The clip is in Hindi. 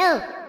Yo!